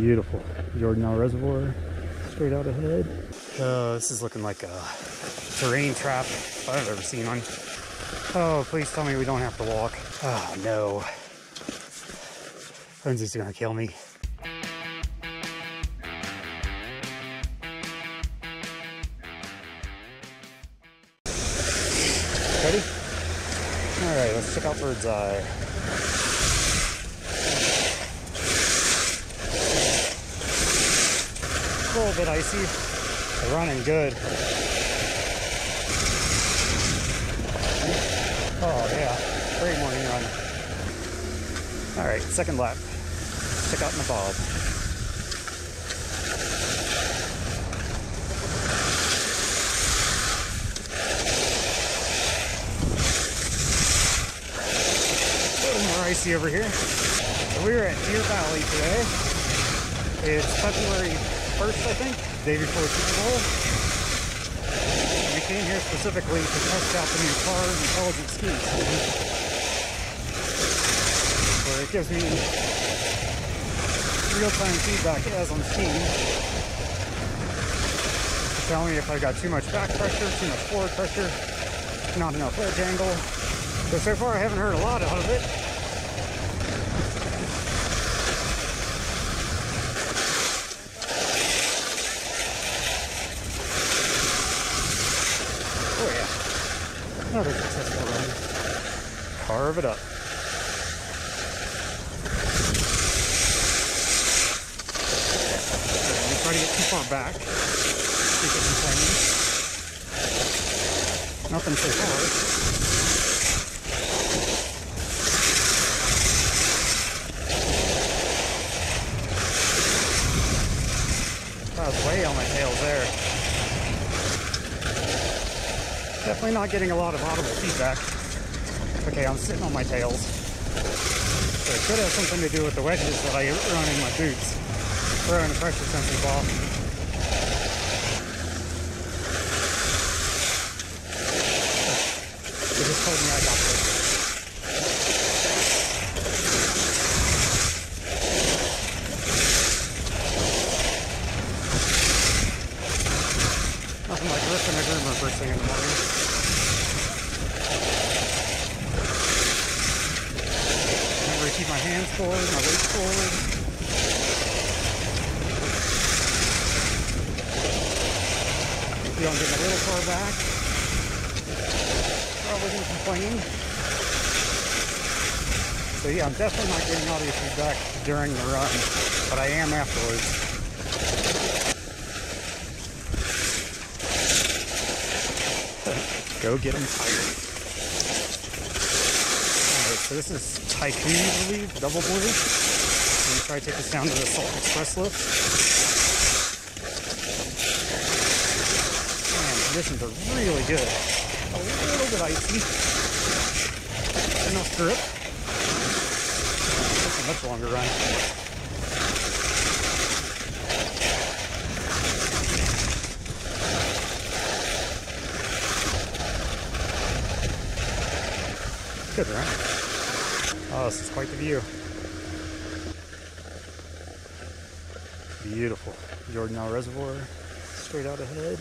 Beautiful. Jordanelle Reservoir, straight out ahead. Oh, this is looking like a terrain trap if I've ever seen one. Oh, please tell me we don't have to walk. Oh, no. Lindsey's gonna kill me. Ready? All right, let's check out Bird's Eye. Little bit icy. They're running good. Oh yeah, great morning run. All right, second lap. Check out Nabob. A little icy over here. We were at Deer Valley today. It's February 1st, I think, day before Super Bowl. We came here specifically to test out the new CARV's Intelligent Ski system. Where it gives me real-time feedback as I'm skiing. To tell me if I got too much back pressure, too much forward pressure, not enough edge angle. So, so far I haven't heard a lot out of it. Yeah. Another successful run. Carve it up. We try to get too far back. Nothing so far. I was way on my tails there. Definitely not getting a lot of audible feedback. Okay, I'm sitting on my tails. So it could have something to do with the wedges that I run in my boots. Throwing the pressure sensors ball. Just told me I got this. Nothing like ripping a groomer first thing in the morning. Remember to keep my hands forward, my weight forward. Feel I'm getting a little far back. Oh, Probably gonna complain. So yeah, I'm definitely not getting audio feedback during the run, but I am afterwards. Go get them tired. So this is Tycoon, I believe, double blue. I'm gonna try to take this down to the Sultan Express lift. Man, conditions are really good. A little bit icy. Enough grip. It's a much longer run. Good run. Oh, this is quite the view. Beautiful. Jordanelle Reservoir, straight out ahead.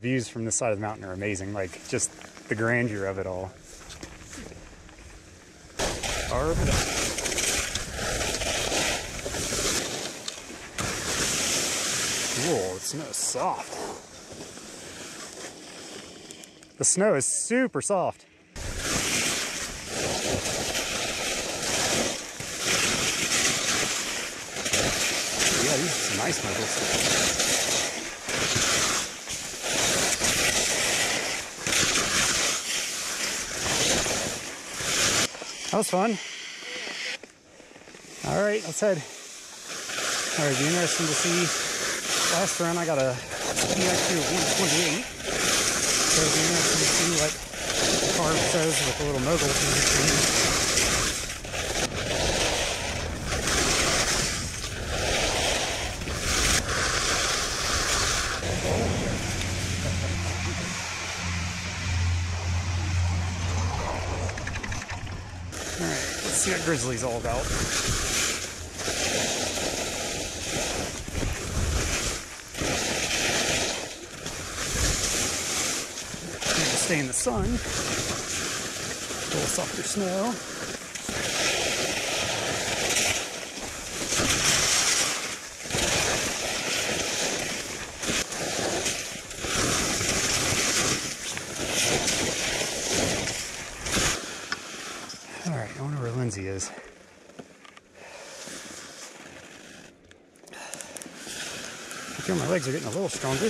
Views from this side of the mountain are amazing, like just the grandeur of it all. It up. Whoa, the snow is soft. The snow is super soft. Yeah, these are nice. That was fun. All right, let's head. All right, be interesting to see. Last run, I got a PX2 128. So it'll be interesting to see what the CARV says with a little mogul see what Grizzly's all about. Need to stay in the sun. A little softer snow. Legs are getting a little stronger.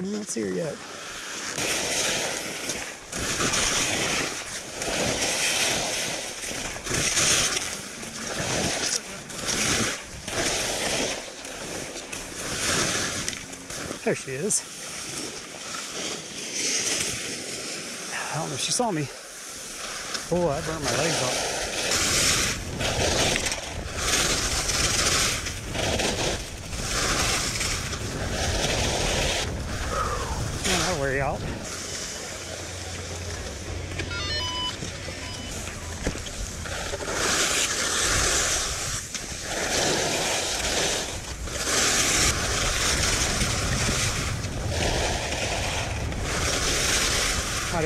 Here. Not see yet. There she is. I don't know if she saw me. Oh, I burned my legs off. Man, that'll wear you out.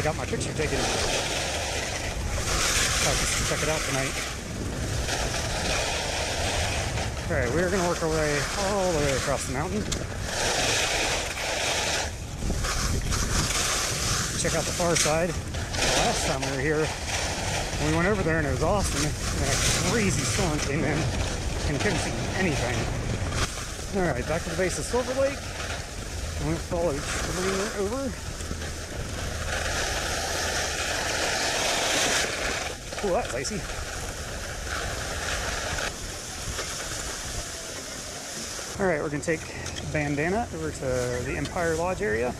Got my picture taken. I'll just check it out tonight. Alright, we're gonna work our way all the way across the mountain. Check out the far side. The last time we were here, we went over there and it was awesome. And a crazy storm came in and couldn't see anything. Alright, back to the base of Silver Lake. I'm gonna follow Trevor over. Oh, that's icy. All right, we're gonna take Bandana over to the Empire Lodge area.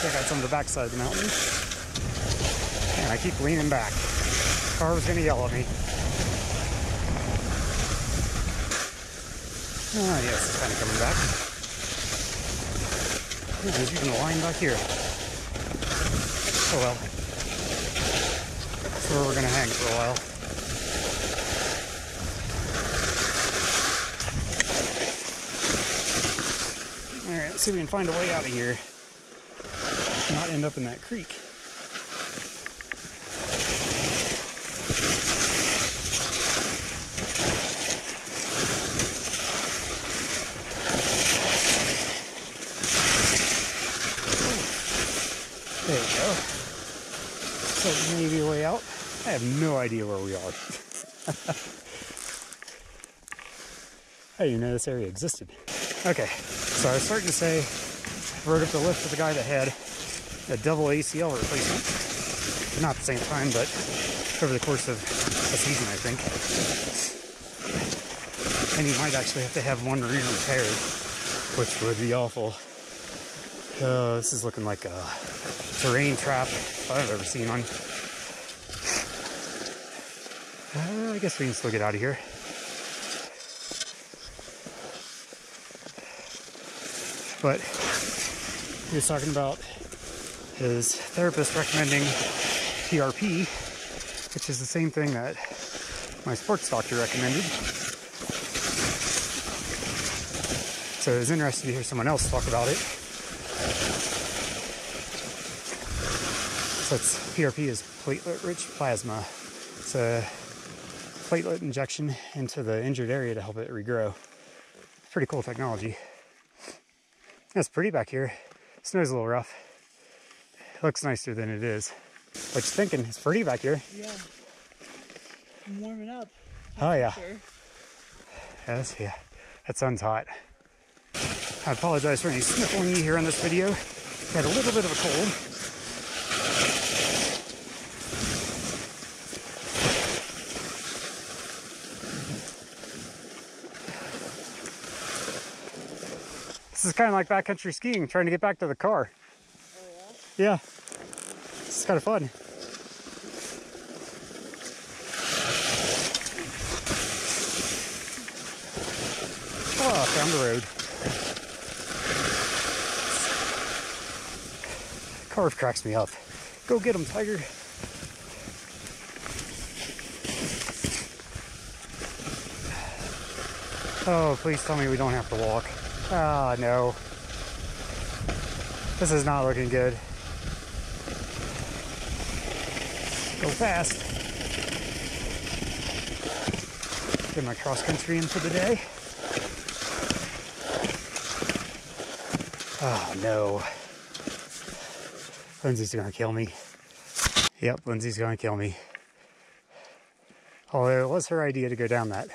Check out some of the backside of the mountain. And I keep leaning back. CARV was gonna yell at me. Ah, yes, it's kind of coming back. Ooh, there's even a line back here. Oh well. That's where we're gonna hang for a while. Alright, let's see if we can find a way out of here. Not end up in that creek. There we go. So maybe a way out. I have no idea where we are. I didn't know this area existed. Okay, so I was starting to say, rode up the lift with the guy that had a double ACL replacement. Not at the same time, but over the course of a season, I think. And he might actually have to have one re-repaired, which would be awful. Oh, this is looking like a terrain trap if I've ever seen one. Uh, I guess we can still get out of here. But he was talking about his therapist recommending PRP, which is the same thing that my sports doctor recommended. So it was interesting to hear someone else talk about it. So it's PRP is platelet-rich plasma. It's a platelet injection into the injured area to help it regrow. Pretty cool technology. It's pretty back here. Snow's a little rough. looks nicer than it is. What you thinking? It's pretty back here. Yeah. I'm warming up. Oh yeah. Sure. Yes, yeah. That sun's hot. I apologize for any sniffling you hear on this video. Had a little bit of a cold. This is kind of like backcountry skiing, trying to get back to the car. Oh, yeah. It's kind of fun. Oh, found the road. CARV cracks me up. Go get him, Tiger. Oh, please tell me we don't have to walk. Ah, no. This is not looking good. Go fast. Get my cross country in for the day. Oh no. Lindsey's gonna kill me. Yep, Lindsey's gonna kill me. Although it was her idea to go down that.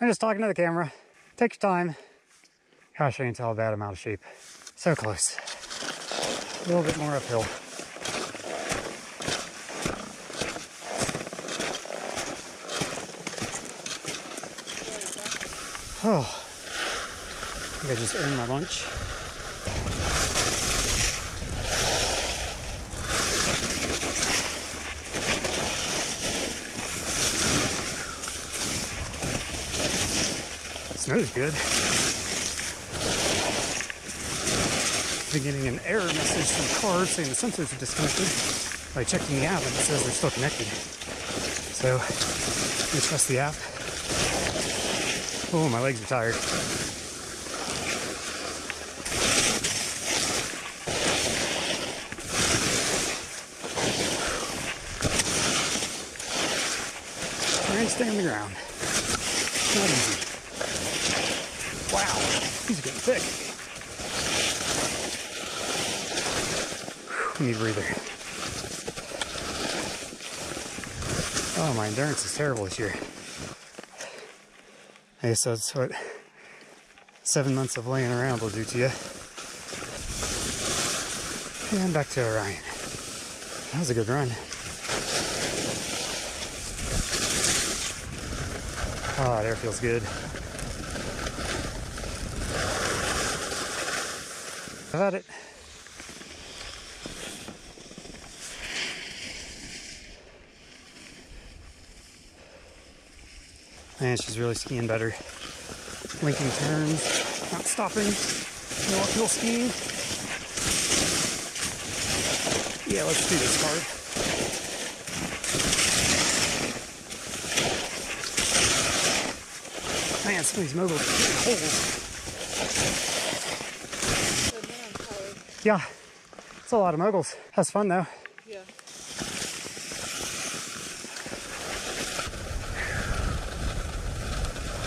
I'm just talking to the camera. Take your time. Gosh, I can tell bad I'm of sheep. So close. A little bit more uphill. Oh, I think I just earned my lunch. Smells good. Been getting an error message from CARV saying the sensors are disconnected. By checking the app and it says they're still connected. So, we trust the app. Oh, my legs are tired. Try and stay on the ground. Not easy. These are getting thick. Whew, need a breather. Oh, my endurance is terrible this year. I guess that's what seven months of laying around will do to you. And back to Orion. That was a good run. Ah, Oh, there feels good. Had it. Man, she's really skiing better. Linking turns, not stopping. No uphill skiing. Yeah, let's do this hard. Man, some of these are holes. Yeah, it's a lot of moguls. That's fun though. Yeah.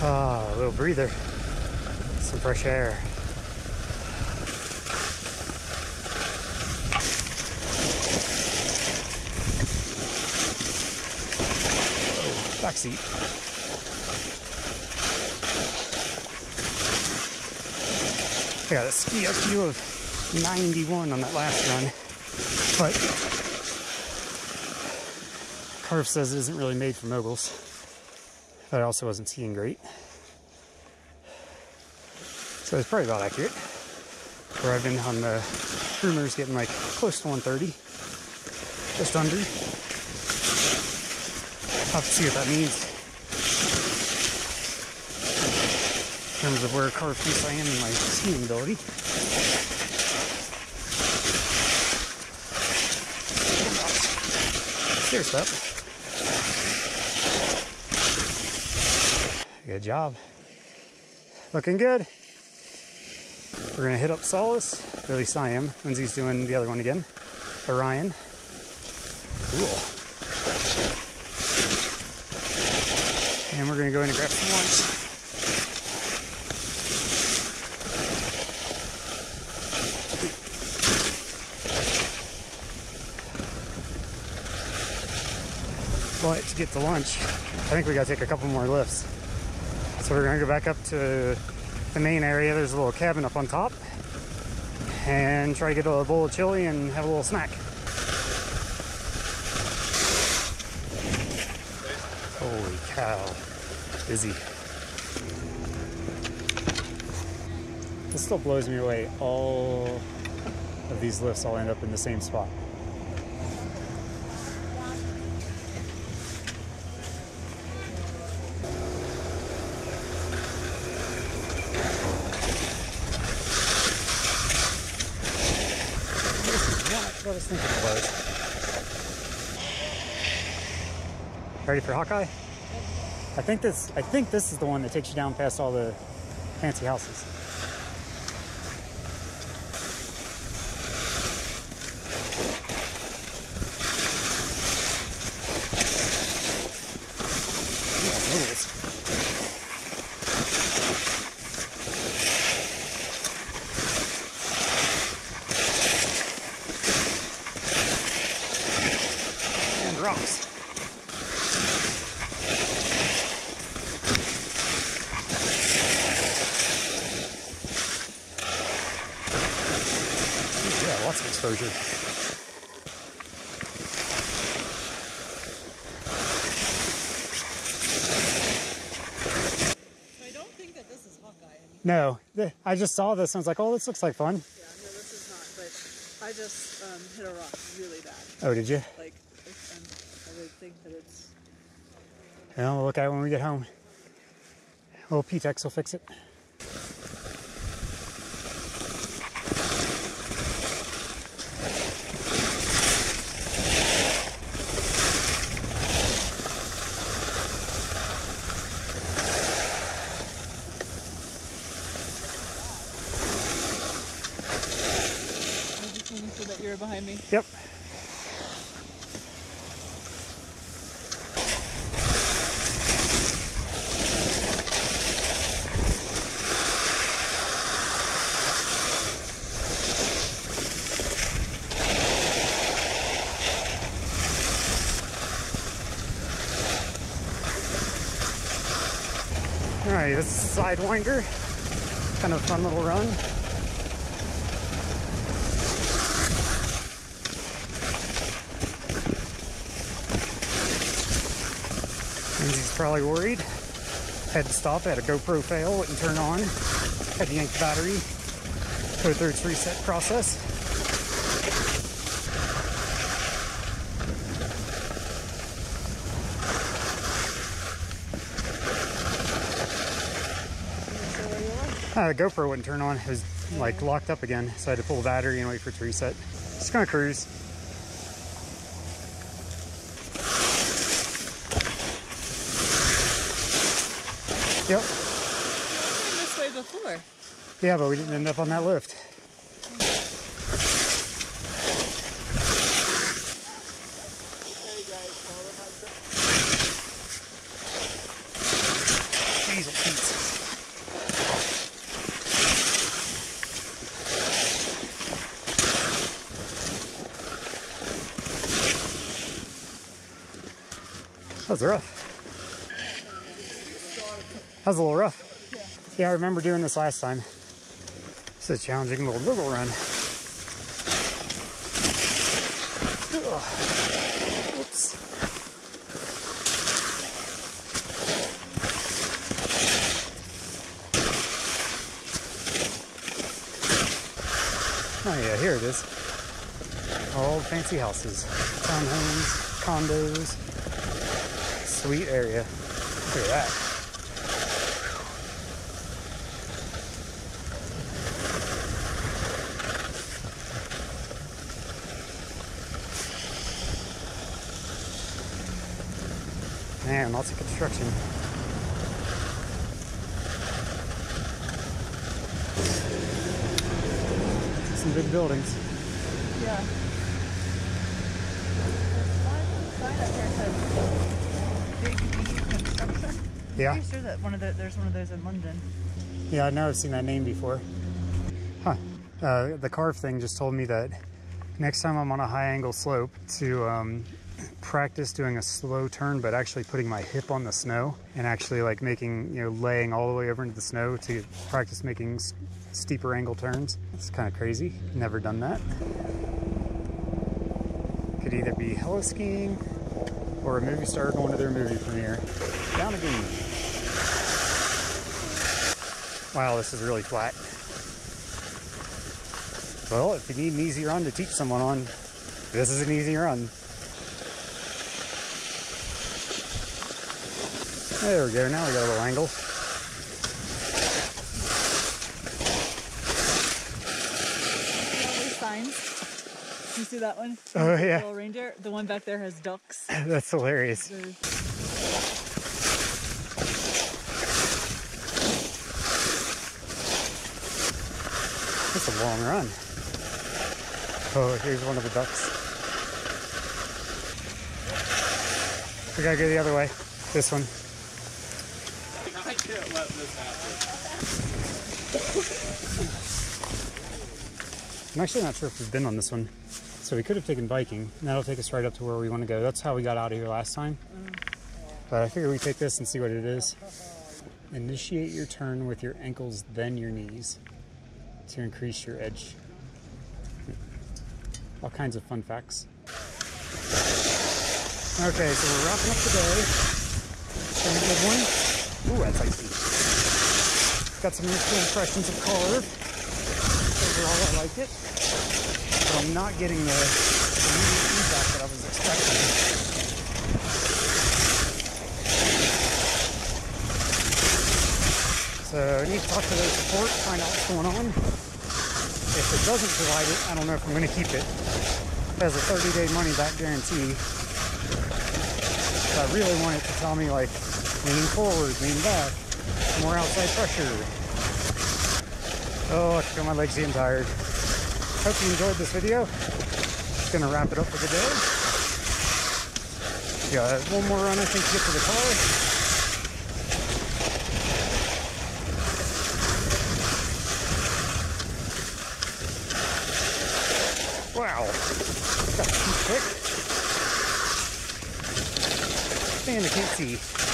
Ah, a little breather. Some fresh air. Oh, back seat. I got a Ski IQ of 91 on that last run, but CARV says it isn't really made for moguls. But I also wasn't skiing great. So it's probably about accurate. Where I've been on the groomers getting like close to 130. Just under. I'll have to see what that means. In terms of where CARV thinks I am in my skiing ability. Good job. Looking good. We're gonna hit up Solace, or at least I am. Lindsey's doing the other one again. Orion. Cool. And we're gonna go in and grab some lunch. But to get to lunch, I think we gotta take a couple more lifts. So we're gonna go back up to the main area. There's a little cabin up on top. And try to get a bowl of chili and have a little snack. Holy cow. Busy. This still blows me away. All of these lifts all end up in the same spot. Ready for Hawkeye? I think this. I think this is the one that takes you down past all the fancy houses. Yeah, noodles. And rocks. Yeah, lots of exposure. I don't think that this is Hawkeye. I mean, No, I just saw this and I was like, oh, this looks like fun. yeah, no, this is not. But I just um, hit a rock really bad. Oh, did you? Like, it's, um, I would think that it's. Well, we'll look at it when we get home. Well, P-Tex will fix it. I just making sure that you're behind me. Yep. All right, this is Sidewinder. Kind of a fun little run. Probably worried. Had to stop, had a GoPro fail, wouldn't turn on. Had to yank the battery, go through its reset process. Uh, the GoPro wouldn't turn on. It was like locked up again, so I had to pull the battery and wait for it to reset. Just gonna cruise. Yep. I've been this way before. Yeah, but we didn't end up on that lift. Diesel pizza. That was rough. That was a little rough. Yeah, I remember doing this last time. It's a challenging little little run. Ugh. Oh yeah, here it is. All fancy houses, townhomes, condos. Sweet area. Look at that. Man, lots of construction. Some big buildings. Yeah. There's one sign up here that says Big Construction. Yeah. Pretty sure that one of the, there's one of those in London. Yeah, I know I've seen that name before. Huh. Uh, the CARV thing just told me that next time I'm on a high angle slope to um, practice doing a slow turn, but actually putting my hip on the snow and actually like making, you know, laying all the way over into the snow to practice making steeper angle turns. It's kind of crazy. Never done that. Could either be heli skiing or a movie star going to their movie premiere. Down again. Wow, this is really flat. Well, if you need an easy run to teach someone on, this is an easy run. There we go, now we got a little angle. All these signs. You see that one? Oh, yeah. Little reindeer. The one back there has ducks. That's hilarious. They're- It's a long run. Oh, here's one of the ducks. We gotta go the other way. This one. Can't let this happen. I'm actually not sure if we've been on this one. So we could have taken biking, that'll take us right up to where we want to go. That's how we got out of here last time. But I figure we take this and see what it is. Initiate your turn with your ankles, then your knees to increase your edge. All kinds of fun facts. Okay, so we're wrapping up today. Good one. Ooh, that's icy. Got some initial impressions of color. Overall, I like it. But I'm not getting the immediate feedback that I was expecting. So I need to talk to their support, find out what's going on. If it doesn't provide it, I don't know if I'm going to keep it. It has a 30-day money-back guarantee. But I really want it to tell me like lean forward, lean back, more outside pressure. Oh, I feel my legs getting tired. Hope you enjoyed this video. Just Gonna wrap it up for the day. Yeah, one more run I think to get to the car. Wow, got too quick. Man, I can't see.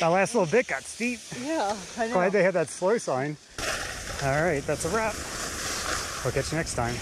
That last little bit got steep. Yeah, I know. Glad they had that slow sign. All right, that's a wrap. We'll catch you next time.